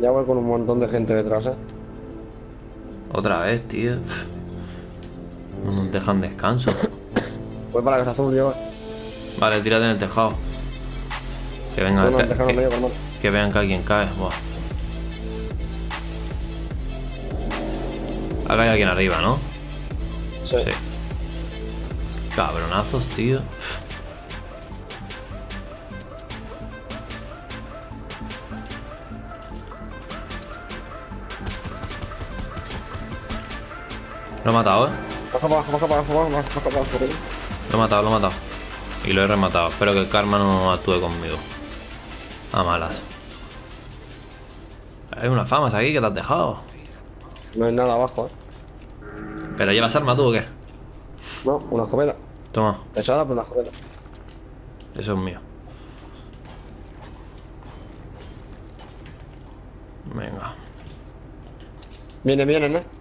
Ya voy con un montón de gente detrás, eh. Otra vez, tío. No nos dejan descanso. Voy para la casa azul, Diego. Vale, tírate en el tejado. Que venga, No, no, que, medio, que vean que alguien cae. Buah. Acá hay alguien arriba, ¿no? Sí. Sí. Cabronazos, tío. Lo he matado, ¿eh? Baja baja baja, baja para abajo, ¿eh? Lo he matado, lo he matado. Y lo he rematado. Espero que el karma no actúe conmigo. A malas. Hay unas famas aquí que te has dejado. No hay nada abajo, eh. ¿Pero llevas arma tú o qué? No, una escopeta. Toma, Echada, pero una escopeta. eso es mío. Venga. Vienen, vienen, eh.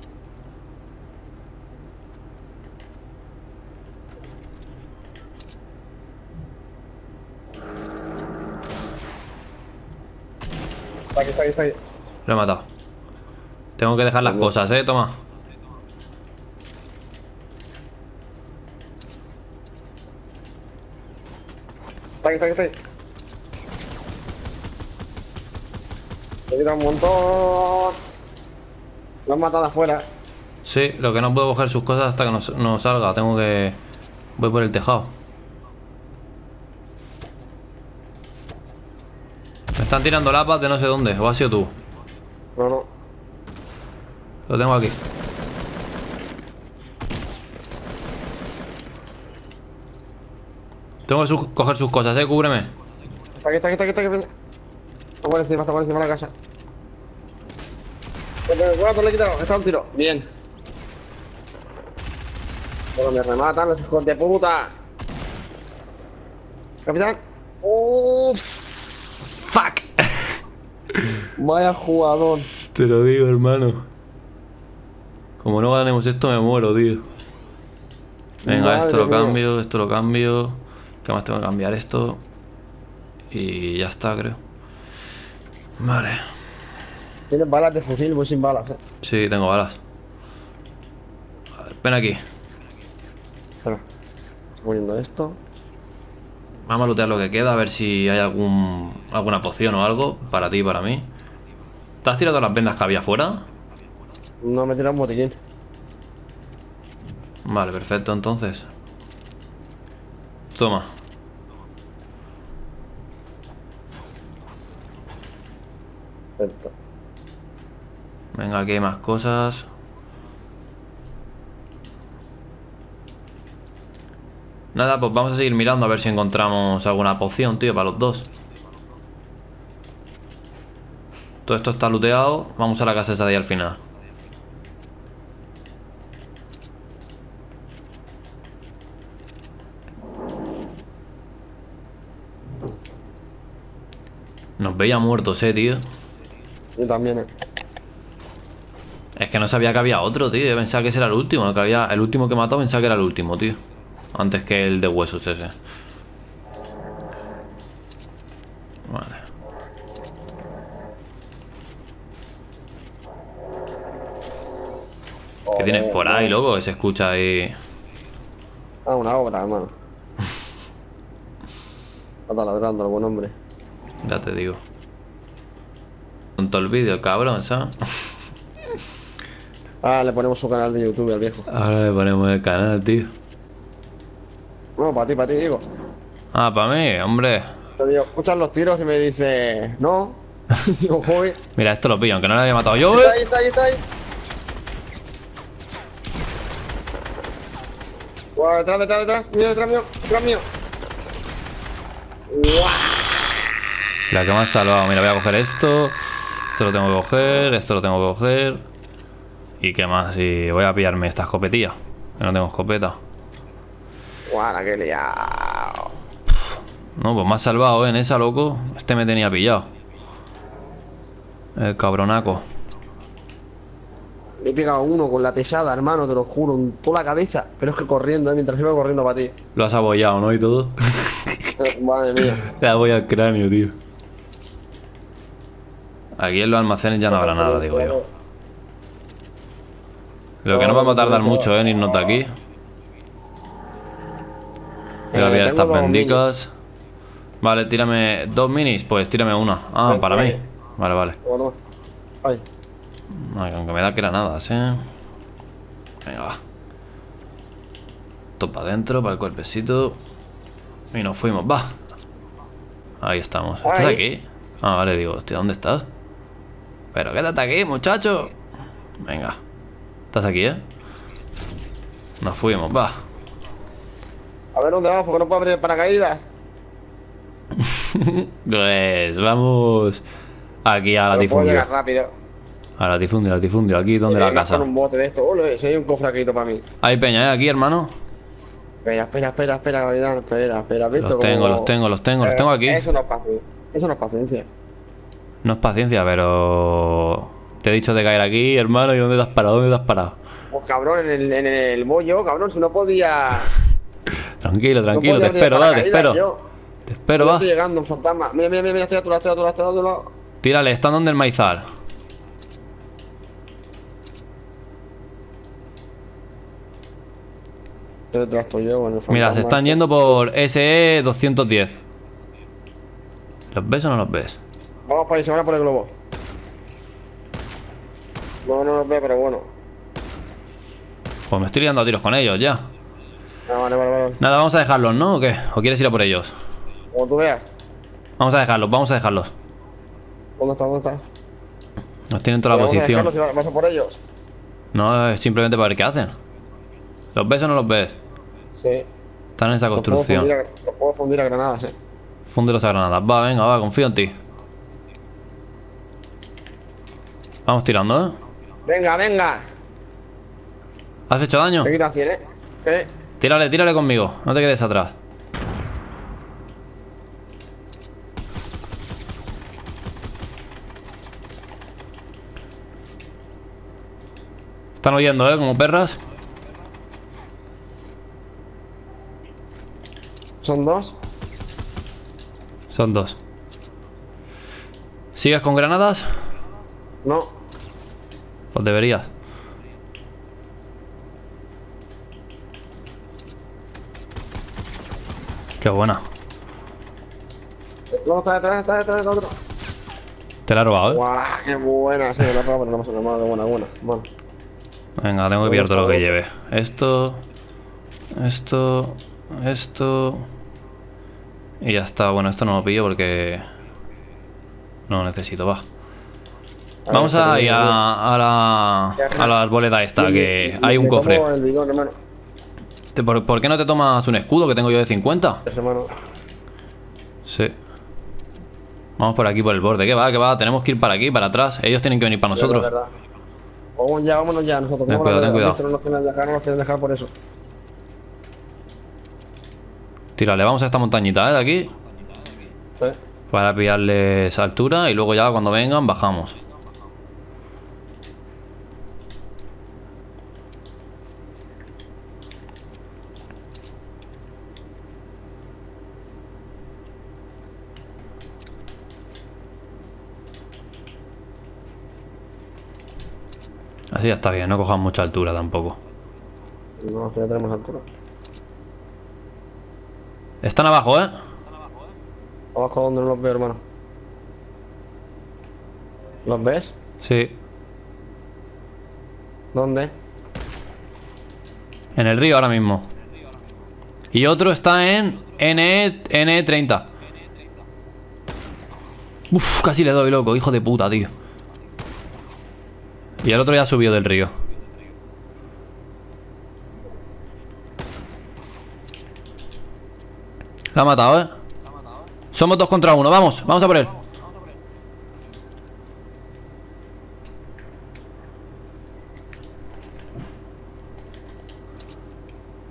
Está aquí, está aquí, está aquí. Lo he matado. Tengo que dejar las cosas, eh. Toma. Está aquí, está aquí, está aquí. Me quita un montón. Lo han matado afuera. Sí, lo que no puedo coger sus cosas hasta que no, no salga. Tengo que... Voy por el tejado. Están tirando lapas de no sé dónde. ¿O has sido tú? No, no. Lo tengo aquí. Tengo que su- coger sus cosas, eh. Cúbreme. Está aquí, está aquí, está aquí, está aquí. Está por encima, está por encima de la casa. ¿Cuánto le he quitado? Está un tiro. Bien. Pero me rematan los hijos de puta. Capitán. Uff. ¡Fuck! Vaya jugador. Te lo digo, hermano. Como no ganemos esto, me muero, tío. Venga, Madre esto lo mía. cambio, esto lo cambio. ¿Qué más tengo que cambiar? Esto. Y ya está, creo. Vale. Tienes balas de fusil, voy sin balas, eh. Sí, tengo balas. A ver, ven aquí. Espera. Estoy poniendo esto. Vamos a lootear lo que queda, a ver si hay algún alguna poción o algo para ti y para mí. ¿Te has tirado las vendas que había afuera? No me tira un botiquín. Vale, perfecto, entonces. Toma. Perfecto. Venga, aquí hay más cosas. Nada, pues vamos a seguir mirando a ver si encontramos alguna poción, tío, para los dos. Todo esto está looteado. Vamos a la casa esa de ahí al final. Nos veía muertos, eh, tío. Yo también, eh. Es que no sabía que había otro, tío. Yo pensaba que ese era el último. Que había... El último que mató pensaba que era el último, tío. Antes que el de huesos ese. Vale. ¿Qué tienes por ahí, loco? Que se escucha ahí. Ah, una obra, hermano. Está ladrando el buen hombre. Ya te digo. Con todo el vídeo, cabrón, ¿sabes? Ah, le ponemos su canal de YouTube al viejo. Ahora le ponemos el canal, tío. No, para ti, para ti, digo. Ah, para mí, hombre. Te digo, escuchas los tiros y me dice, no. digo, joder. Mira, esto lo pillo, aunque no lo había matado yo, Está ¿eh? ahí, está ahí, está ahí. Guau, detrás, detrás, detrás. Mío, detrás mío, detrás mío. La que me ha salvado. Mira, voy a coger esto. Esto lo tengo que coger. Esto lo tengo que coger. ¿Y qué más? Y voy a pillarme esta escopetilla. Que no tengo escopeta. Liado. No, pues me ha salvado, ¿eh? En esa, loco. Este me tenía pillado. El cabronaco. Le he pegado uno con la pesada, hermano, te lo juro, en toda la cabeza. Pero es que corriendo, eh, mientras iba corriendo para ti. Lo has abollado, ¿no? Y todo. Eh, Madre mía. Le voy al cráneo, tío. Aquí en los almacenes ya no habrá nada, digo yo. Lo que no vamos a tardar mucho ¿eh? en irnos de aquí. Eh, estas dos bendicas. Vale, tírame dos minis. Pues tírame una. Ah, Vale, para mí. vale. Vale. Ay, Ay, aunque me da granadas, eh. Venga, va. Todo para adentro, para el cuerpecito. Y nos fuimos, va. Ahí estamos. ¿Estás aquí? Ah, vale, digo, hostia, ¿dónde estás? Pero quédate aquí, muchacho. Venga. ¿Estás aquí, eh? Nos fuimos, va. A ver dónde vamos, porque no puedo abrir paracaídas. Pues vamos aquí a Pero puedo latifundio. llegar rápido. A latifundio, latifundio, aquí donde la casa. Un bote de esto. Ole, si hay un cofraquito para mí. Hay peña, ¿eh? Aquí, hermano. Espera, espera, espera, espera, Gabriel, espera, espera. ¿has visto Los tengo, los tengo, los tengo, los Eh, tengo aquí. Eso no es paciencia. Eso no es paciencia. No es paciencia, pero. Te he dicho de caer aquí, hermano, ¿y dónde te has parado? ¿Dónde te has parado? Pues cabrón, en el, en el bollo, cabrón, si no podía. Tranquilo, tranquilo, no te espero, va, te espero. yo. Te espero, va. Estoy llegando, fantasma. Mira, mira, mira, mira, estoy a tu lado, estoy a tu lado, estoy a tu lado. Tírale, están donde el maizal. Bueno, el Mira, se están yendo por SE 210. ¿Los ves o no los ves? Vamos para ahí, se van a por el globo. No, no los veo, pero bueno. Pues me estoy liando a tiros con ellos ya. Ah, vale, vale, vale. Nada, vamos a dejarlos, ¿no? ¿O qué? ¿O quieres ir a por ellos? Como tú veas. Vamos a dejarlos, vamos a dejarlos. ¿Dónde está? ¿Dónde está? Nos tienen toda la Vamos a posición. dejarlos vas a por ellos. No, es simplemente para ver qué hacen. ¿Los ves o no los ves? Sí. Están en esa Los puedo, construcción. fundir a, los puedo fundir a granadas, eh. Funde a granadas. Va, venga, va, confío en ti. Vamos tirando, ¿eh? Venga, venga. ¿Has hecho daño? Me quita 100, eh. Sí. Tírale, tírale conmigo. No te quedes atrás. Están oyendo, ¿eh? Como perras. Son dos. Son dos. ¿Sigues con granadas? No. Pues deberías. Qué buena. No, está detrás, está detrás del otro. Te la he robado, ¿eh? Guau, qué buena. Sí, la prueba, pero no me sale mal, buena, buena. Bueno. Venga, tengo que pillar todo lo que lleve. Esto, esto, esto. Y ya está. Bueno, esto no lo pillo porque no lo necesito, va. Vamos a ir a, a la, a la arboleda esta, Sí, que me- hay un me cofre. tomo el bidón, hermano. ¿Por, por qué no te tomas un escudo que tengo yo de 50? Hermano. Sí. Vamos por aquí, por el borde. ¿Qué va? ¿Qué va? Tenemos que ir para aquí, para atrás. Ellos tienen que venir para nosotros. Es verdad. Vamos ya, vámonos ya, nosotros. Ten Vámonos cuidado, ten cuidado. No nos quieren dejar, no nos quieren dejar por eso. Tírale, vamos a esta montañita, ¿eh? De aquí. Sí. Para pillarles altura y luego ya cuando vengan bajamos. Así ya está bien, no cojan mucha altura tampoco. No, que ya tenemos altura. Están abajo, ¿eh? Abajo donde no los veo, hermano. ¿Los ves? Sí. ¿Dónde? En el río ahora mismo. Y otro está en N N30. Uf, casi le doy, loco, hijo de puta, tío. Y el otro ya subió del río. La ha matado, ¿eh? Somos dos contra uno, vamos, vamos a por él.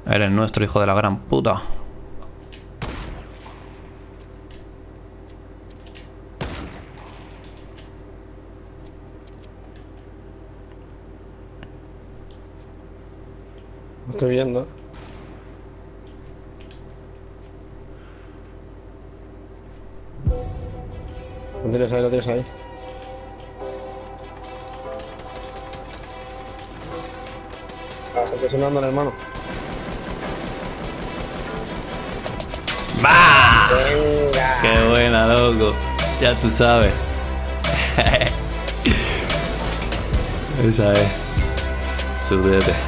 Eres nuestro hijo de la gran puta. Estoy viendo. Lo tienes ahí, lo tienes ahí. Estoy sonando, hermano. ¡Bah! Venga. ¡Qué buena, loco! Ya tú sabes. Esa es. Súbete.